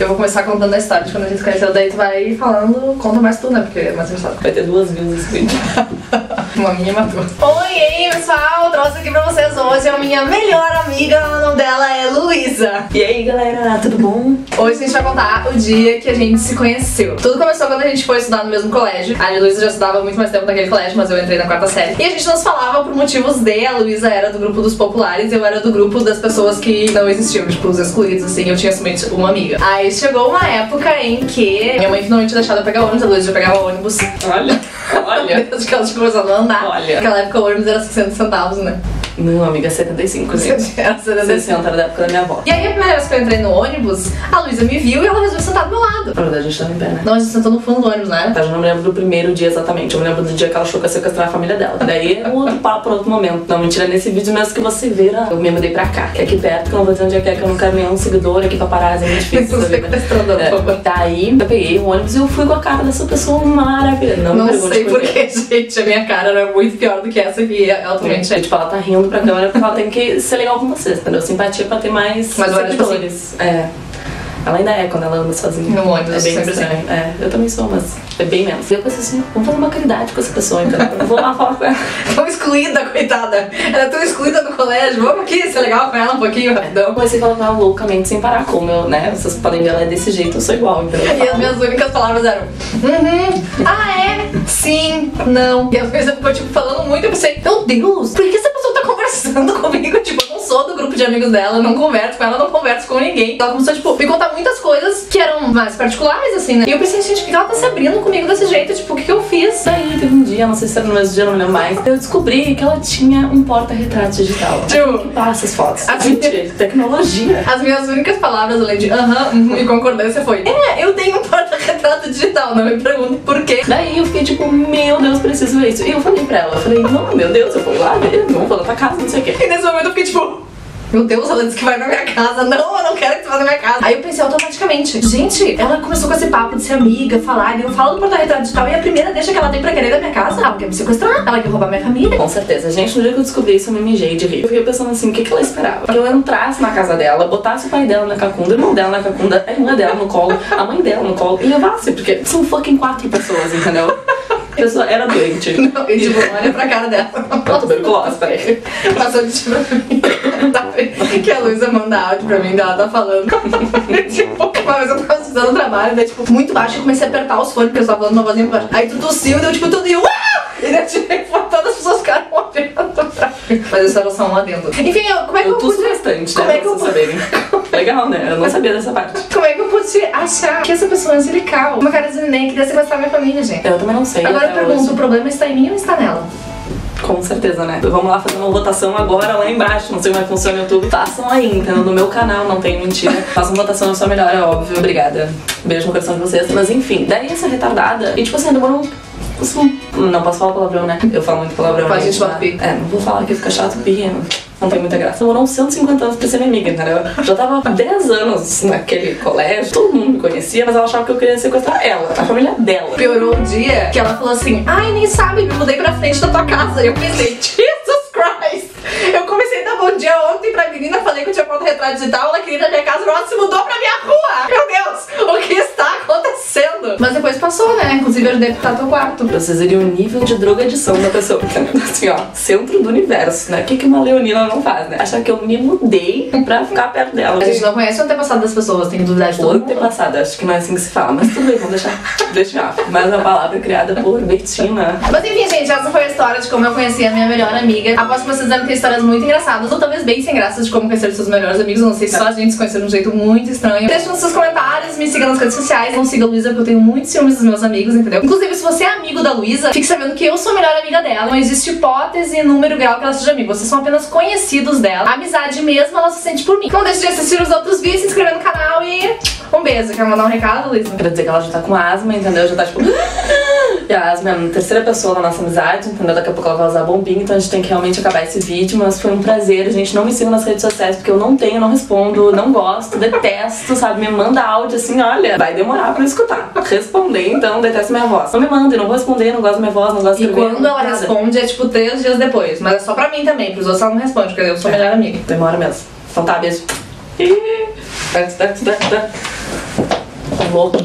Eu vou começar contando a história de quando a gente se conheceu, daí tu vai falando, conta mais tu, né? Porque é mais engraçado. Vai ter duas views esse vídeo. Uma minha matou. Oi, e aí, pessoal, trouxe aqui pra vocês minha melhor amiga, o nome dela é Luísa. E aí, galera, tudo bom? Hoje a gente vai contar o dia que a gente se conheceu. Tudo começou quando a gente foi estudar no mesmo colégio. A Luísa já estudava muito mais tempo naquele colégio, mas eu entrei na quarta série. E a gente não se falava por motivos de a Luísa era do grupo dos populares e eu era do grupo das pessoas que não existiam, tipo, os excluídos, assim. Eu tinha somente uma amiga. Aí chegou uma época em que minha mãe finalmente deixou eu pegar ônibus, a Luísa já pegava ônibus. Olha, olha. Desde que ela tinha começado a andar. Olha. Naquela época o ônibus era 60 centavos, né? Não, amiga, 75, gente. Era 70 60 era da época da minha avó. E aí a primeira vez que eu entrei no ônibus, a Luísa me viu e ela resolveu sentar do meu lado. Na verdade, a gente tava em pé, né? Não, a gente sentou no fundo do ônibus, né? Eu não me lembro do primeiro dia exatamente. Eu me lembro do dia que ela achou que ia sequestrar a família dela. Daí é um outro papo pra outro momento. Não, mentira, nesse vídeo mesmo que você vira. Eu me mudei pra cá, que é aqui perto, que eu não vou dizer onde é que é, que eu não quero nenhum seguidor aqui pra parar, é muito difícil. Sequestrador. É, daí eu peguei o ônibus e eu fui com a cara dessa pessoa maravilhosa. Não, Não sei por porquê, gente. A minha cara era muito pior do que essa que também tinha. Tipo, ela tá rindo pra câmera porque ela tem que ser legal com vocês, entendeu? Simpatia pra ter mais Mas é tipo seguidores. É. Ela ainda é quando ela anda sozinha. No ônibus, é bem sempre estranho. É, eu também sou, mas é bem menos. E eu pensei assim, vamos fazer uma caridade com essa pessoa, então. Eu vou lá falar com ela. Tão excluída, coitada. Ela é tão excluída do colégio. Vamos aqui ser legal com ela um pouquinho, rapidão. Eu comecei a falar com ela loucamente, sem parar, como eu, né? Vocês podem ver, ela é desse jeito, eu sou igual, então. E as minhas únicas palavras eram uhum, ah é, sim, não. E a Luísa ficou tipo falando muito, eu pensei, meu Deus, por que essa pessoa tá conversando comigo? Tipo, eu não sou do grupo de amigos dela, não converso com ela, não converso com ninguém. Ela começou, tipo, me contar muitas coisas que eram mais particulares, assim, né? E eu pensei, gente, por que ela tá se abrindo comigo desse jeito? Tipo, o que, que eu fiz? Daí teve um dia, não sei se era no mesmo dia, não me lembro mais, eu descobri que ela tinha um porta-retrato digital. Tipo, que passa as fotos. assim- Gente, tecnologia. As minhas únicas palavras, além de aham, uhum e concordância, foi: É, eu tenho um porta-retrato digital, não me pergunte por quê. Daí eu fiquei tipo, meu Deus, preciso ver isso. E eu falei pra ela, eu falei, não, meu Deus, eu vou lá ver, não vou lá pra casa, não sei o quê. E nesse momento eu fiquei tipo. Meu Deus, ela disse que vai na minha casa. Não, eu não quero que tu vá na minha casa. Aí eu pensei automaticamente, gente, ela começou com esse papo de ser amiga, falar, e eu falo do porta-retrato digital e a primeira deixa que ela tem pra querer da minha casa. Ela quer me sequestrar, ela quer roubar minha família. Com certeza, gente, no dia que eu descobri isso, eu me mijei de rir. Eu fiquei pensando assim, o que, que ela esperava? Que eu entrasse na casa dela, botasse o pai dela na cacunda, o irmão dela na cacunda, a irmã dela no colo, a mãe dela no colo, e levasse, porque são fucking quatro pessoas, entendeu? A pessoa era doente. Não, e tipo, olha pra cara dela. Ela tuberculose, peraí. Passou de tipo pra mim. Que a Luísa manda áudio pra mim, ela tá falando. tipo, uma vez eu tava estudando trabalho, daí, tipo, muito baixo, eu comecei a apertar os fones, porque eu tava falando uma vozinha muito baixa. Aí tu tossiu, deu tipo tudo e eu. "Ah!" E daí, tipo, todas as pessoas ficaram olhando pra mim. Mas isso era só um adendo. Enfim, eu, como é que eu, Eu pude. bastante, Como né, é que eu saberem. Legal, né? Eu não sabia dessa parte. Como é que eu pude achar que essa pessoa é angelical? Uma cara de neném queria sequestrar minha família, gente. Eu também não sei. Agora eu pergunto, hoje. o problema está em mim ou está nela? Com certeza, né? Vamos lá fazer uma votação agora lá embaixo. Não sei como é que funciona o YouTube. Façam aí, entendeu? No meu canal, não tem mentira. Façam votação, eu sou a melhor, é óbvio. Obrigada. Beijo no coração de vocês. Mas enfim, daí essa retardada. E tipo assim, demorou. assim, Não posso falar palavrão, né? Eu falo muito palavrão. Pode, né? gente, pi. É, não vou falar que fica chato, pi. Não, tem muita graça. Demorou uns 150 anos pra ser minha amiga, entendeu? Já tava há 10 anos naquele colégio, todo mundo me conhecia, mas ela achava que eu queria sequestrar ela, a família dela. Piorou o dia que ela falou assim: Ai, nem sabe, me mudei pra frente da tua casa. E eu pensei: Jesus Christ! Eu comecei a dar bom dia ontem pra menina, falei que eu tinha porta-retrato digital, ela queria ir na minha casa, ela se mudou pra minha rua! Meu Deus, o que está acontecendo? Mas depois passou, né? Inclusive eu ajudei a pintar teu quarto. Pra vocês verem o nível de drogadição da pessoa. Assim, ó, centro do universo, né? O que, que uma leonina não faz, né? Achar que eu me mudei pra ficar perto dela. A gente não conhece o antepassado das pessoas, tem que duvidar de todo mundo. antepassado, acho que não é assim que se fala, mas tudo bem, vamos deixar. Deixa mais uma palavra criada por Bettina. Mas enfim, gente, essa foi a história de como eu conheci a minha melhor amiga. Aposto que vocês devem ter histórias muito engraçadas, ou talvez bem sem graças de como conhecer os seus melhores amigos. Eu não sei se só a gente se conheceu de um jeito muito estranho. Deixe nos seus comentários, me siga nas redes sociais. Não siga a Luísa, porque eu tenho muitos ciúmes dos meus amigos, entendeu? Inclusive, se você é amigo da Luísa, fique sabendo que eu sou a melhor amiga dela. Não existe hipótese número grau que ela seja amiga. Vocês são apenas conhecidos dela. A amizade mesmo, ela se sente por mim. Não deixe de assistir os outros vídeos, se inscrever no canal e um beijo. Quer mandar um recado, Luísa? Quer dizer que ela já tá com asma, entendeu? Já tá tipo. E a asma é a terceira pessoa da nossa amizade, entendeu? Daqui a pouco ela vai usar bombinha, então a gente tem que realmente acabar esse vídeo. Mas foi um prazer, gente. Não me sigam nas redes sociais porque eu não tenho, não respondo, não gosto, detesto, sabe? Me manda áudio assim, olha, vai demorar pra eu escutar. Responder, então, detesto minha voz. Não me manda, eu não vou responder, não gosto da minha voz, não gosto de E escrever. quando ela nada. responde é tipo três dias depois. Mas é só pra mim também, pros outros ela não responde, porque eu sou a melhor amiga. Demora mesmo. Então tá, beijo. Ih, tá, tá, tá, tá. louco,